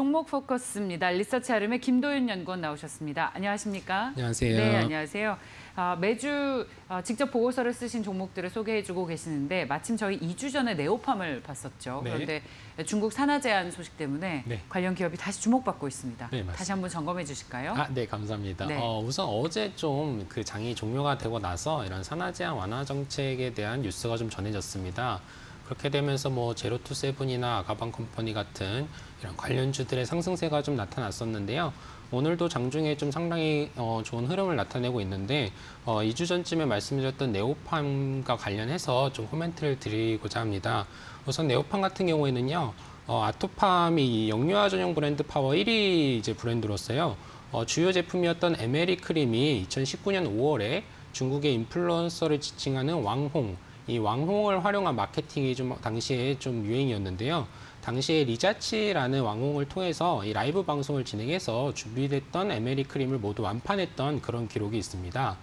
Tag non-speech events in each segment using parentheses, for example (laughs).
자, 종목 포커스입니다. 리서치 아름의 김도윤 연구원 나오셨습니다. 안녕하십니까? 안녕하세요. 네, 안녕하세요. 아, 매주 아, 직접 보고서를 쓰신 종목들을 소개해주고 계시는데 마침 저희 2주 전에 네오팜을 봤었죠. 네. 그런데 중국 산화 제한 소식 때문에 네. 관련 기업이 다시 주목받고 있습니다. 네, 맞습니다. 다시 한번 점검해 주실까요? 아, 네, 감사합니다. 네. 어, 우선 어제 좀 그 장이 종료가 되고 나서 이런 산화 제한 완화 정책에 대한 뉴스가 좀 전해졌습니다. 그렇게 되면서 뭐 제로투세븐이나 아가방컴퍼니 같은 이런 관련주들의 상승세가 좀 나타났었는데요. 오늘도 장중에 좀 상당히 어, 좋은 흐름을 나타내고 있는데 어, 2주 전쯤에 말씀드렸던 네오팜과 관련해서 좀 코멘트를 드리고자 합니다. 우선 네오팜 같은 경우에는요. 어, 아토팜이 이 영유아 전용 브랜드 파워 1위 이제 브랜드로서요. 어, 주요 제품이었던 MLE 크림이 2019년 5월에 중국의 인플루언서를 지칭하는 왕홍, 이 왕홍을 활용한 마케팅이 좀 당시에 좀 유행이었는데요. 당시에 리자치라는 왕홍을 통해서 이 라이브 방송을 진행해서 준비됐던 MLE 크림을 모두 완판했던 그런 기록이 있습니다.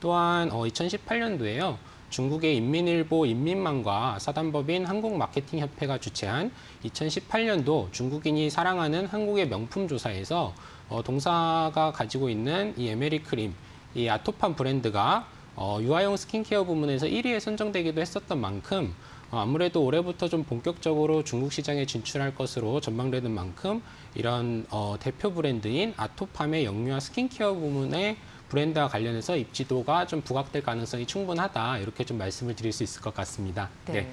또한 어, 2018년도에요. 중국의 인민일보 인민망과 사단법인 한국마케팅협회가 주최한 2018년도 중국인이 사랑하는 한국의 명품 조사에서 어, 동사가 가지고 있는 이 MLE 크림, 이 아토팜 브랜드가 어, 유아용 스킨케어 부문에서 1위에 선정되기도 했었던 만큼 어, 아무래도 올해부터 좀 본격적으로 중국 시장에 진출할 것으로 전망되는 만큼 이런 어, 대표 브랜드인 아토팜의 영유아 스킨케어 부문의 브랜드와 관련해서 입지도가 좀 부각될 가능성이 충분하다 이렇게 좀 말씀을 드릴 수 있을 것 같습니다. 네.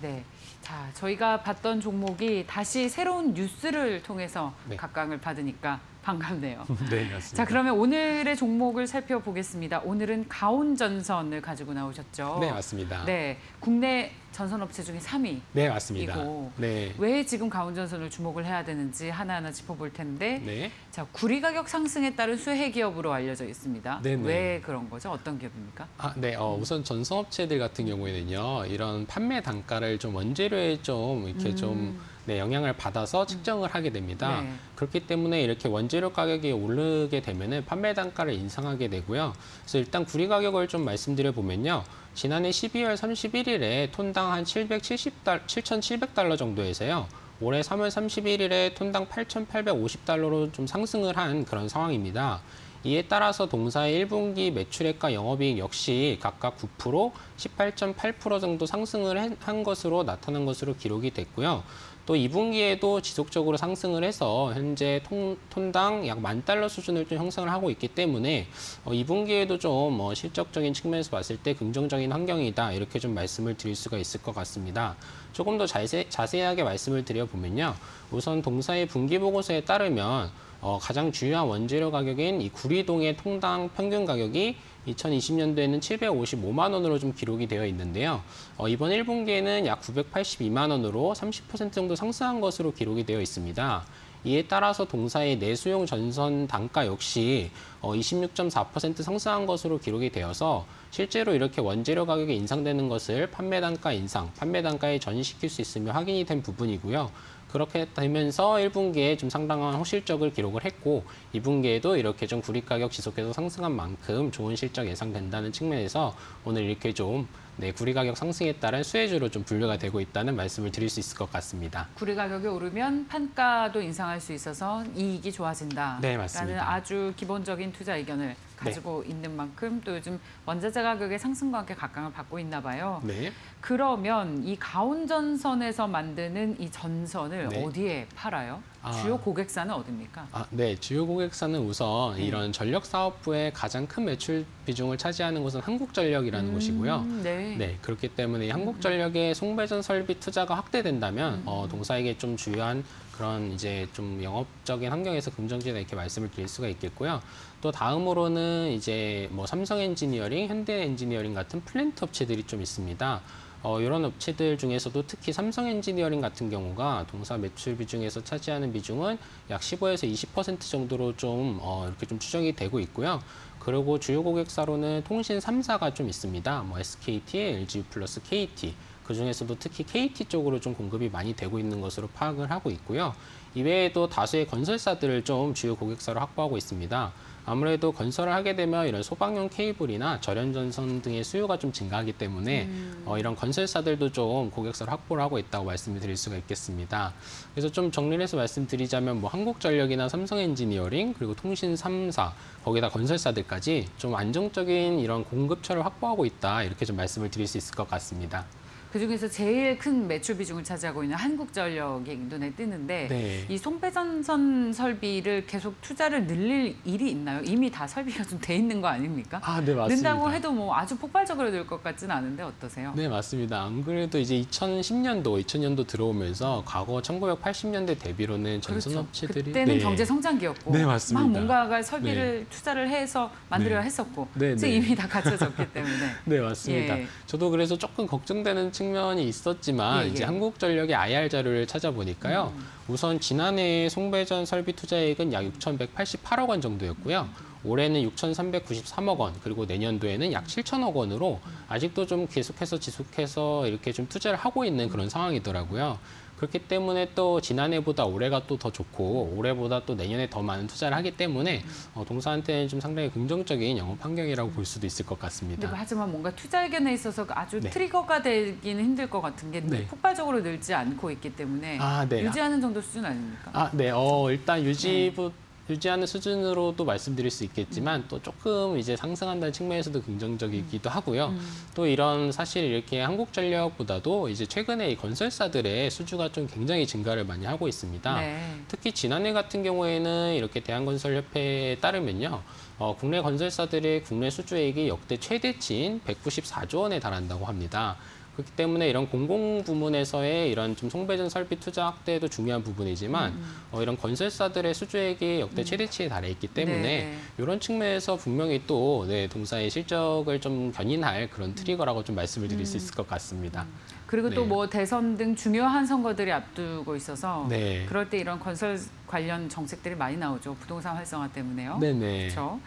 네. 자, 저희가 봤던 종목이 다시 새로운 뉴스를 통해서 네. 각광을 받으니까 반갑네요. (laughs) 네, 맞습니다. 자, 그러면 오늘의 종목을 살펴보겠습니다. 오늘은 가온 전선을 가지고 나오셨죠? 네, 맞습니다. 네, 국내 전선업체 중에 3위. 네, 맞습니다. 이고. 네. 왜 지금 가온 전선을 주목을 해야 되는지 하나하나 짚어볼 텐데, 네. 자 구리 가격 상승에 따른 수혜 기업으로 알려져 있습니다. 네 네. 왜 그런 거죠? 어떤 기업입니까? 아, 네. 어, 우선 전선업체들 같은 경우에는요, 이런 판매 단가를 좀 원재료에 좀 이렇게 좀 네, 영향을 받아서 측정을 하게 됩니다. 네. 그렇기 때문에 이렇게 원재료 가격이 오르게 되면은 판매 단가를 인상하게 되고요. 그래서 일단 구리 가격을 좀 말씀드려 보면요. 지난해 12월 31일에 톤당 한 770달, 7,700달러 정도에서요. 올해 3월 31일에 톤당 8,850달러로 좀 상승을 한 그런 상황입니다. 이에 따라서 동사의 1분기 매출액과 영업이익 역시 각각 9%, 18.8% 정도 상승을 한- 한 것으로 나타난 것으로 기록이 됐고요. 또 2분기에도 지속적으로 상승을 해서 현재 통, 톤당 약 만 달러 수준을 좀 형성을 하고 있기 때문에 어, 2분기에도 좀 어, 실적적인 측면에서 봤을 때 긍정적인 환경이다 이렇게 좀 말씀을 드릴 수가 있을 것 같습니다. 조금 더 자세, 자세하게 말씀을 드려보면요. 우선 동사의 분기 보고서에 따르면 어, 가장 중요한 원재료 가격인 이 구리동의 통당 평균 가격이 2020년도에는 755만 원으로 좀 기록이 되어 있는데요. 어, 이번 1분기에는 약 982만 원으로 30% 정도 상승한 것으로 기록이 되어 있습니다. 이에 따라서 동사의 내수용 전선 단가 역시 어, 26.4% 상승한 것으로 기록이 되어서 실제로 이렇게 원재료 가격이 인상되는 것을 판매 단가 인상, 판매 단가에 전이시킬 수 있으며 확인이 된 부분이고요. 그렇게 되면서 1분기에 좀 상당한 호실적을 기록을 했고 2분기에도 이렇게 좀 구리 가격 지속해서 상승한 만큼 좋은 실적 예상된다는 측면에서 오늘 이렇게 좀 네, 구리 가격 상승에 따른 수혜주로 좀 분류가 되고 있다는 말씀을 드릴 수 있을 것 같습니다. 구리 가격이 오르면 판가도 인상할 수 있어서 이익이 좋아진다. 네, 맞습니다. 라는 아주 기본적인 투자 의견을 가지고 있는 만큼 또 요즘 원자재 가격의 상승과 함께 각광을 받고 있나 봐요. 네. 그러면 이 가온전선에서 만드는 이 전선을 네. 어디에 팔아요? 아. 주요 고객사는 어디입니까? 아, 네. 주요 고객사는 우선 네. 이런 전력 사업부의 가장 큰 매출 비중을 차지하는 곳은 한국전력이라는 곳이고요. 음, 네. 네, 그렇기 때문에 한국전력의 송배전 설비 투자가 확대된다면 어, 동사에게 좀 주요한 그런 이제 좀 영업적인 환경에서 긍정적이다 이렇게 말씀을 드릴 수가 있겠고요. 또 다음으로는 이제 뭐 삼성 엔지니어링, 현대 엔지니어링 같은 플랜트 업체들이 좀 있습니다. 어, 이런 업체들 중에서도 특히 삼성 엔지니어링 같은 경우가 동사 매출 비중에서 차지하는 비중은 약 15에서 20% 정도로 좀 어, 이렇게 좀 추정이 되고 있고요. 그리고 주요 고객사로는 통신 3사가 좀 있습니다. 뭐 SKT, LG 유플러스 KT. 그 중에서도 특히 KT 쪽으로 좀 공급이 많이 되고 있는 것으로 파악을 하고 있고요. 이외에도 다수의 건설사들을 좀 주요 고객사로 확보하고 있습니다. 아무래도 건설을 하게 되면 이런 소방용 케이블이나 절연전선 등의 수요가 좀 증가하기 때문에 어, 이런 건설사들도 좀 고객사를 확보를 하고 있다고 말씀을 드릴 수가 있겠습니다. 그래서 좀 정리를 해서 말씀드리자면 뭐 한국전력이나 삼성엔지니어링 그리고 통신 3사 거기다 건설사들까지 좀 안정적인 이런 공급처를 확보하고 있다 이렇게 좀 말씀을 드릴 수 있을 것 같습니다. 그중에서 제일 큰 매출 비중을 차지하고 있는 한국전력이 눈에 뜨는데 네. 이 송배전선 설비를 계속 투자를 늘릴 일이 있나요? 이미 다 설비가 좀 돼 있는 거 아닙니까? 아, 네 맞습니다. 는다고 해도 뭐 아주 폭발적으로 늘 것 같지는 않은데 어떠세요? 네, 맞습니다. 안 그래도 이제 2010년도, 2000년도 들어오면서 과거 1980년대 대비로는 전선업체들이 그렇죠. 그때는 네. 경제 성장기였고 네, 맞습니다. 막 뭔가가 설비를 투자를 해서 만들어야 네. 했었고 네, 지금 네. 이미 다 갖춰졌기 때문에 (laughs) 네, 맞습니다. 예. 저도 그래서 조금 걱정되는 측 면이 있었지만 예, 이제 예. 한국전력의 IR 자료를 찾아보니까요. 음. 우선 지난해 송배전 설비 투자액은 약 6,188억 원 정도였고요. 올해는 6,393억 원, 그리고 내년도에는 약 7천억 원으로 아직도 좀 계속해서 지속해서 이렇게 좀 투자를 하고 있는 그런 상황이더라고요. 그렇기 때문에 또 지난해보다 올해가 또 더 좋고 올해보다 또 내년에 더 많은 투자를 하기 때문에 어, 동사한테는 좀 상당히 긍정적인 영업 환경이라고 볼 수도 있을 것 같습니다. 뭐 하지만 뭔가 투자 의견에 있어서 아주 네. 트리거가 되기는 힘들 것 같은 게 네. 폭발적으로 늘지 않고 있기 때문에 아, 네. 유지하는 정도 수준 아닙니까? 아, 네. 어, 일단 유지부 유지하는 수준으로도 말씀드릴 수 있겠지만 또 조금 이제 상승한다는 측면에서도 긍정적이기도 하고요. 음. 또 이런 사실 이렇게 한국전력보다도 이제 최근에 이 건설사들의 수주가 좀 굉장히 증가를 많이 하고 있습니다. 네. 특히 지난해 같은 경우에는 이렇게 대한건설협회에 따르면요. 어, 국내 건설사들의 국내 수주액이 역대 최대치인 194조 원에 달한다고 합니다. 그렇기 때문에 이런 공공 부문에서의 이런 좀 송배전 설비 투자 확대도 중요한 부분이지만 어, 이런 건설사들의 수주액이 역대 최대치에 달해 있기 때문에 음. 네. 이런 측면에서 분명히 또 네, 동사의 실적을 좀 견인할 그런 트리거라고 좀 말씀을 드릴 수 있을 것 같습니다. 그리고 또 네. 뭐 대선 등 중요한 선거들이 앞두고 있어서 네. 그럴 때 이런 건설 관련 정책들이 많이 나오죠. 부동산 활성화 때문에요. 네네. 그렇죠.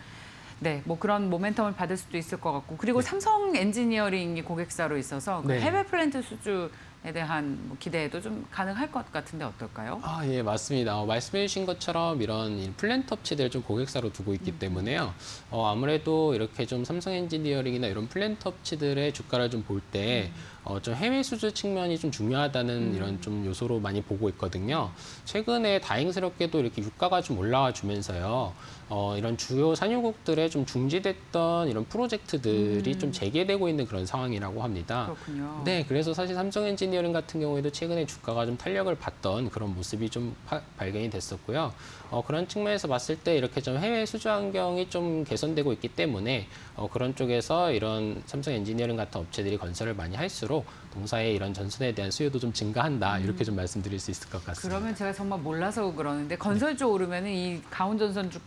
네, 뭐 그런 모멘텀을 받을 수도 있을 것 같고 그리고 삼성 엔지니어링이 고객사로 있어서 그 네. 해외 플랜트 수주에 대한 뭐 기대도 좀 가능할 것 같은데 어떨까요? 아, 예, 맞습니다. 어, 말씀해 주신 것처럼 이런 이 플랜트 업체들을 좀 고객사로 두고 있기 음. 때문에요. 어, 아무래도 이렇게 좀 삼성 엔지니어링이나 이런 플랜트 업체들의 주가를 좀 볼 때, 음. 어, 좀 해외 수주 측면이 좀 중요하다는 이런 좀 요소로 많이 보고 있거든요. 최근에 다행스럽게도 이렇게 유가가 좀 올라와 주면서요. 어, 이런 주요 산유국들의 좀 중지됐던 이런 프로젝트들이 음. 좀 재개되고 있는 그런 상황이라고 합니다. 그렇군요. 네, 그래서 사실 삼성 엔지니어 링 같은 경우에도 최근에 주가가 좀 탄력을 받던 그런 모습이 좀 파- 발견이 됐었고요. 어, 그런 측면에서 봤을 때 이렇게 좀 해외 수주 환경이 좀 개선되고 있기 때문에 어, 그런 쪽에서 이런 삼성 엔지니어링 같은 업체들이 건설을 많이 할수록 동사의 이런 전선에 대한 수요도 좀 증가한다 이렇게 좀 말씀드릴 수 있을 것 같습니다. 그러면 제가 정말 몰라서 그러는데 건설 쪽 오르면은 이 강원전선 주,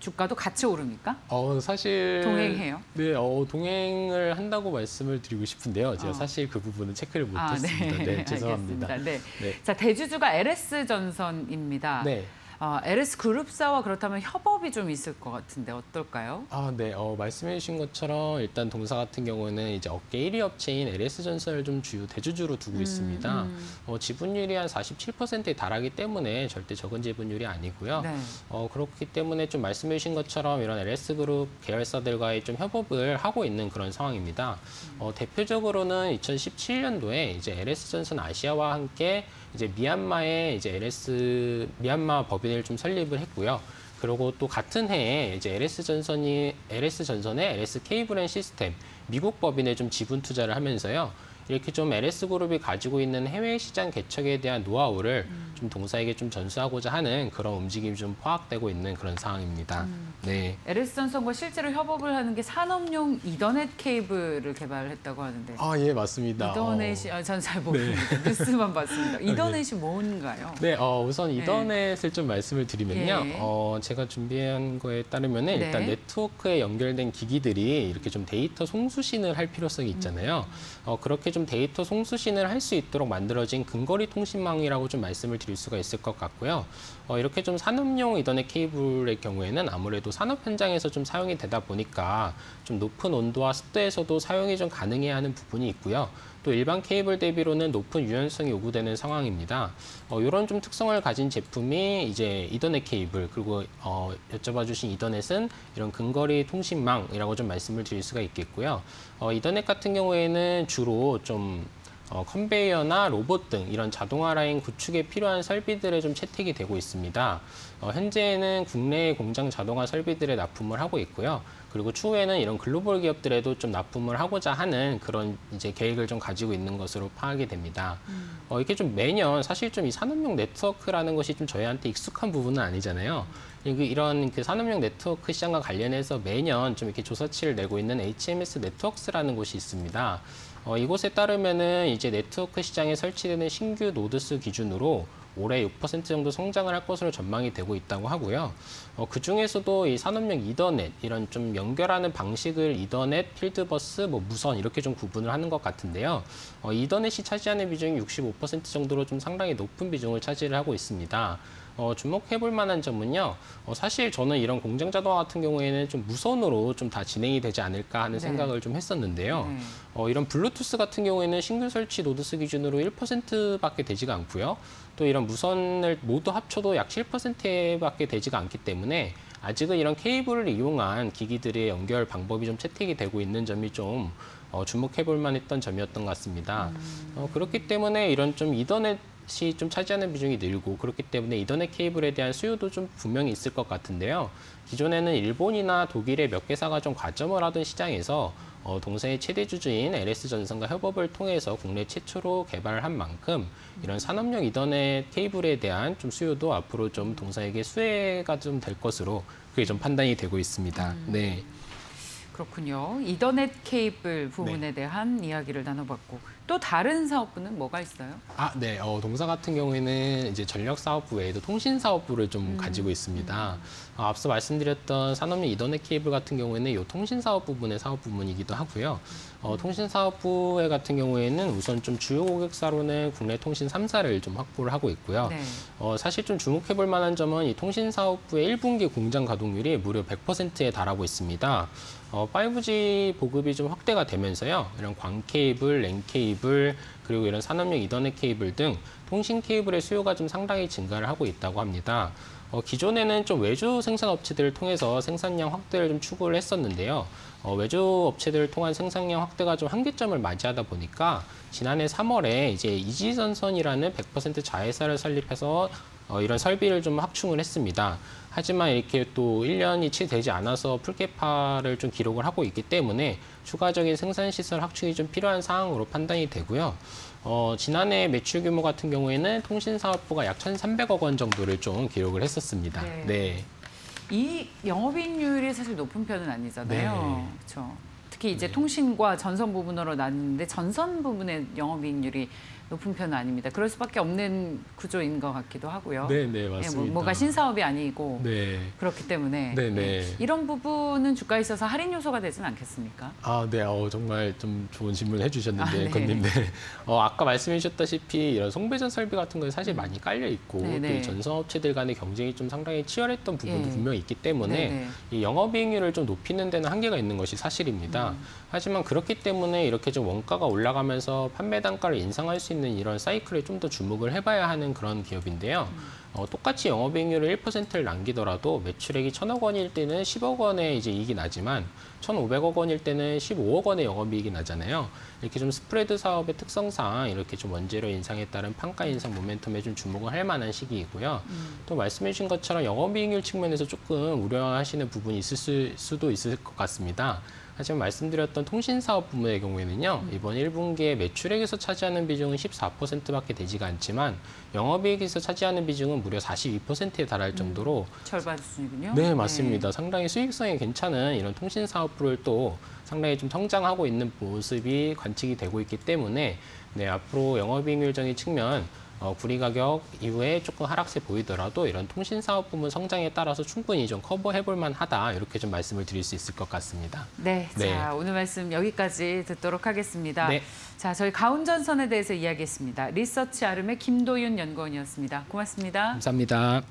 주가도 같이 오릅니까? 어, 사실 동행해요? 네, 어, 동행을 한다고 말씀을 드리고 싶은데요. 제가 어. 사실 그 부분은 체크를 못했습니다. 네, (laughs) 죄송합니다. 알겠습니다. 네. 네. 자 대주주가 LS 전선입니다. 네. 어, LS 그룹사와 그렇다면 협업이 좀 있을 것 같은데 어떨까요? 아, 네. 어, 말씀해 주신 것처럼 일단 동사 같은 경우는 이제 업계 1위 업체인 LS전선을 좀 주요 대주주로 두고 있습니다. 음. 어, 지분율이 한 47%에 달하기 때문에 절대 적은 지분율이 아니고요. 네. 어, 그렇기 때문에 좀 말씀해 주신 것처럼 이런 LS그룹 계열사들과의 좀 협업을 하고 있는 그런 상황입니다. 어, 대표적으로는 2017년도에 이제 LS전선 아시아와 함께 이제 미얀마에 이제 LS 미얀마 법인을 좀 설립을 했고요. 그리고 또 같은 해에 이제 LS 전선이 LS 전선의 LS 케이블 앤 시스템 미국 법인에 좀 지분 투자를 하면서요. 이렇게 좀 LS 그룹이 가지고 있는 해외 시장 개척에 대한 노하우를 좀 동사에게 좀 전수하고자 하는 그런 움직임이 좀 파악되고 있는 그런 상황입니다. 네. LS 전선과 실제로 협업을 하는 게 산업용 이더넷 케이블을 개발했다고 하는데 아, 예, 맞습니다. 이더넷이 아, 전잘 모릅니다. (laughs) 뉴스만 봤습니다. 이더넷이 뭔가요? 네, 어, 우선 이더넷을 좀 말씀을 드리면요. 예. 어, 제가 준비한 거에 따르면은 네. 일단 네트워크에 연결된 기기들이 이렇게 좀 데이터 송수신을 할 필요성이 있잖아요. 어, 그렇게 좀 데이터 송수신을 할 수 있도록 만들어진 근거리 통신망이라고 좀 말씀을 드릴 수가 있을 것 같고요. 어, 이렇게 좀 산업용 이더넷 케이블의 경우에는 아무래도 산업 현장에서 좀 사용이 되다 보니까 좀 높은 온도와 습도에서도 사용이 좀 가능해야 하는 부분이 있고요. 또 일반 케이블 대비로는 높은 유연성이 요구되는 상황입니다. 어, 이런 좀 특성을 가진 제품이 이제 이더넷 케이블 그리고 어, 여쭤봐 주신 이더넷은 이런 근거리 통신망이라고 좀 말씀을 드릴 수가 있겠고요. 어, 이더넷 같은 경우에는 주로 좀 어, 컨베이어나 로봇 등 이런 자동화 라인 구축에 필요한 설비들에 좀 채택이 되고 있습니다. 어, 현재는 국내 공장 자동화 설비들에 납품을 하고 있고요. 그리고 추후에는 이런 글로벌 기업들에도 좀 납품을 하고자 하는 그런 이제 계획을 좀 가지고 있는 것으로 파악이 됩니다. 어, 이게 좀 매년 사실 좀 이 산업용 네트워크라는 것이 좀 저희한테 익숙한 부분은 아니잖아요. 이- 이런 그 산업용 네트워크 시장과 관련해서 매년 좀 이렇게 조사치를 내고 있는 HMS 네트워크스라는 곳이 있습니다. 어, 이곳에 따르면은 이제 네트워크 시장에 설치되는 신규 노드수 기준으로 올해 6% 정도 성장을 할 것으로 전망이 되고 있다고 하고요. 어, 그 중에서도 이 산업용 이더넷 이런 좀 연결하는 방식을 이더넷, fieldbus, 뭐 무선 이렇게 좀 구분을 하는 것 같은데요. 어, 이더넷이 차지하는 비중이 65% 정도로 좀 상당히 높은 비중을 차지를 하고 있습니다. 어, 주목해볼 만한 점은요. 어, 사실 저는 이런 공장 자동화 같은 경우에는 좀 무선으로 좀 다 진행이 되지 않을까 하는 네. 생각을 좀 했었는데요. 네. 어, 이런 블루투스 같은 경우에는 신규 설치 노드수 기준으로 1%밖에 되지가 않고요. 또 이런 무선을 모두 합쳐도 약 7%밖에 되지가 않기 때문에 아직은 이런 케이블을 이용한 기기들의 연결 방법이 좀 채택이 되고 있는 점이 좀 어, 주목해 볼 만했던 점이었던 것 같습니다. 어, 그렇기 때문에 이런 좀 이더넷이 좀 차지하는 비중이 늘고 그렇기 때문에 이더넷 케이블에 대한 수요도 좀 분명히 있을 것 같은데요. 기존에는 일본이나 독일의 몇 개사가 좀 과점을 하던 시장에서 어, 동사의 최대 주주인 LS전선과 협업을 통해서 국내 최초로 개발을 한 만큼 이런 산업용 이더넷 케이블에 대한 좀 수요도 앞으로 좀 동사에게 수혜가 좀 될 것으로 그게 좀 판단이 되고 있습니다. 네. 그렇군요. 이더넷 케이블 부분에 대한 이야기를 나눠봤고 또 다른 사업부는 뭐가 있어요? 아, 네. 어, 동사 같은 경우에는 이제 전력 사업부 외에도 통신 사업부를 좀 가지고 있습니다. 어, 앞서 말씀드렸던 산업용 이더넷 케이블 같은 경우에는 이 통신 사업 부분의 사업 부문이기도 하고요. 어, 통신 사업부의 같은 경우에는 우선 좀 주요 고객사로는 국내 통신 3사를 좀 확보를 하고 있고요. 네. 어, 사실 좀 주목해 볼 만한 점은 이 통신 사업부의 1분기 공장 가동률이 무려 100%에 달하고 있습니다. 어, 5G 보급이 좀 확대가 되면서요. 이런 광 케이블, 랜 케이블, 그리고 이런 산업용 이더넷 케이블 등 통신 케이블의 수요가 좀 상당히 증가를 하고 있다고 합니다. 어, 기존에는 좀 외주 생산 업체들을 통해서 생산량 확대를 좀 추구를 했었는데요. 어, 외주 업체들을 통한 생산량 확대가 좀 한계점을 맞이하다 보니까 지난해 3월에 이제 이지전선이라는 100% 자회사를 설립해서 어, 이런 설비를 좀 확충을 했습니다. 하지만 이렇게 또 1년이 채 되지 않아서 풀개파를 좀 기록을 하고 있기 때문에 추가적인 생산시설 확충이 좀 필요한 상황으로 판단이 되고요. 어, 지난해 매출 규모 같은 경우에는 통신사업부가 약 1,300억 원 정도를 좀 기록을 했었습니다. 네. 네. 이 영업이익률이 사실 높은 편은 아니잖아요. 네. 그렇죠. 특히 이제 통신과 전선 부분으로 나뉘는데 전선 부분의 영업이익률이 높은 편은 아닙니다. 그럴 수밖에 없는 구조인 것 같기도 하고요. 네, 네, 예, 맞습니다. 뭐, 뭐가 신사업이 아니고 네. 그렇기 때문에 네, 네. 예, 이런 부분은 주가에 있어서 할인 요소가 되진 않겠습니까? 아, 네. 어, 정말 좀 좋은 질문을 해주셨는데, 아, 네. 건님. 네. 어, 아까 말씀해 주셨다시피 이런 송배전 설비 같은 건 사실 많이 깔려 있고, 네, 네. 또이 전선업체들 간의 경쟁이 좀 상당히 치열했던 부분도 예. 분명히 있기 때문에 네, 네. 이 영업이익률을 좀 높이는 데는 한계가 있는 것이 사실입니다. 음. 하지만 그렇기 때문에 이렇게 좀 원가가 올라가면서 판매 단가를 인상할 수 있는 이런 사이클에 좀 더 주목을 해봐야 하는 그런 기업인데요. 음. 어, 똑같이 영업이익률을 1%를 남기더라도 매출액이 1천억 원일 때는 10억 원의 이제 이익이 나지만 1,500억 원일 때는 15억 원의 영업이익이 나잖아요. 이렇게 좀 스프레드 사업의 특성상 이렇게 좀 원재료 인상에 따른 판가 인상 모멘텀에 좀 주목을 할 만한 시기이고요. 또 말씀해 주신 것처럼 영업이익률 측면에서 조금 우려하시는 부분이 있을 수, 수도 있을 것 같습니다. 하지만 말씀드렸던 통신사업 부문의 경우에는요, 이번 1분기에 매출액에서 차지하는 비중은 14%밖에 되지가 않지만 영업이익에서 차지하는 비중은 무려 42%에 달할 정도로 절반 수준이군요. 네, 맞습니다. 상당히 수익성이 괜찮은 이런 통신 사업부를 또 상당히 좀 성장하고 있는 모습이 관측이 되고 있기 때문에 네, 앞으로 영업이익률적인 측면 어, 구리 가격 이후에 조금 하락세 보이더라도 이런 통신 사업 부문 성장에 따라서 충분히 좀 커버해 볼 만하다 이렇게 좀 말씀을 드릴 수 있을 것 같습니다. 네, 네. 자 오늘 말씀 여기까지 듣도록 하겠습니다. 네. 자 저희 가운전선에 대해서 이야기했습니다. 리서치 아름의 김도윤 연구원이었습니다. 고맙습니다. 감사합니다.